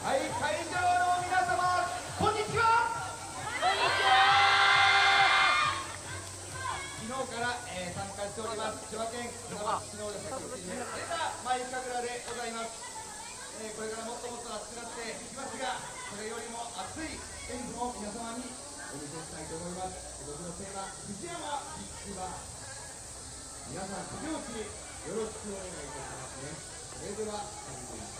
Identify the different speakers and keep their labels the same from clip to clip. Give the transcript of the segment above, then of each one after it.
Speaker 1: はい会場の皆様こんにちは。昨日から、えー参加しております千葉県船橋市の作品出た舞神楽でございます、えーこれからもっともっと熱くなっていきますがそれよりも熱い演舞を皆様にお見せしたいと思います。今年のテーマ藤山ビッグバー皆さん手拍子よろしくお願いいたしますね。それでは始めます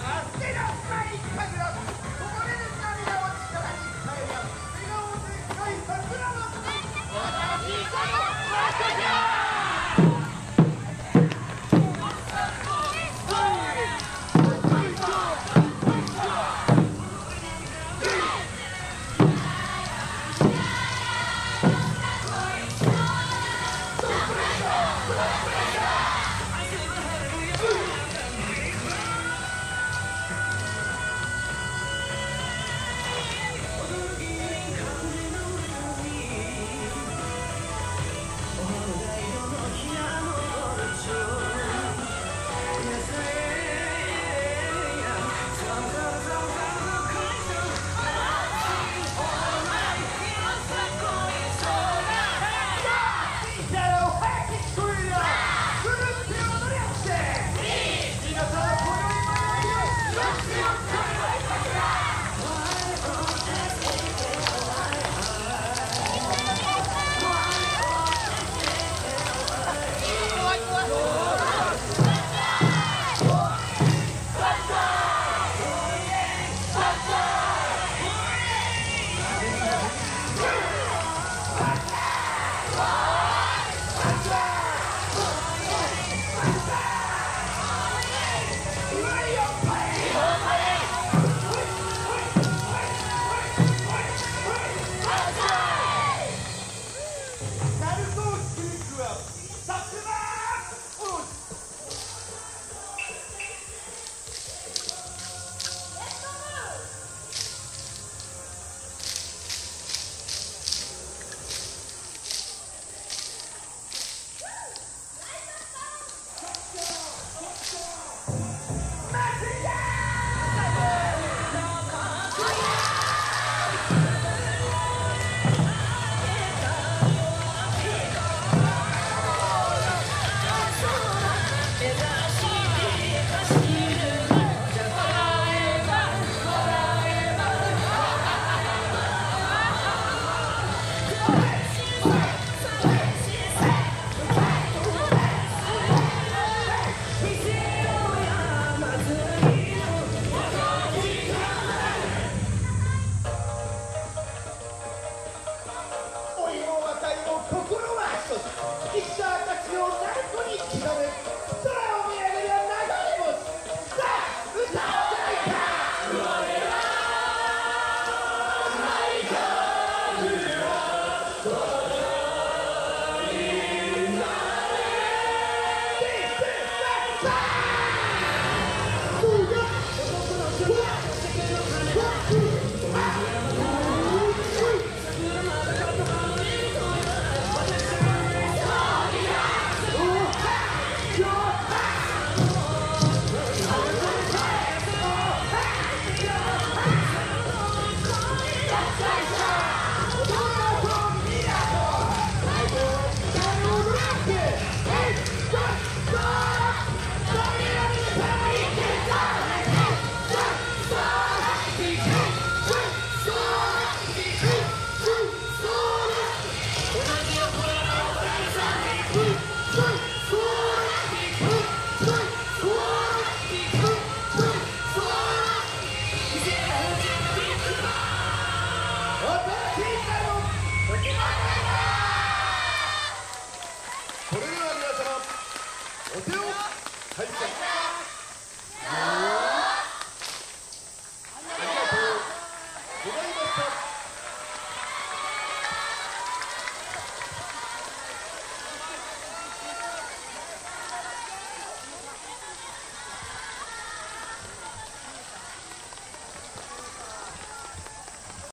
Speaker 1: Yeah!